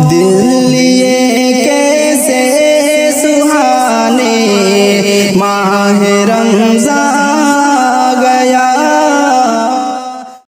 दिल लिए कैसे सुहाने? माह रमज़ान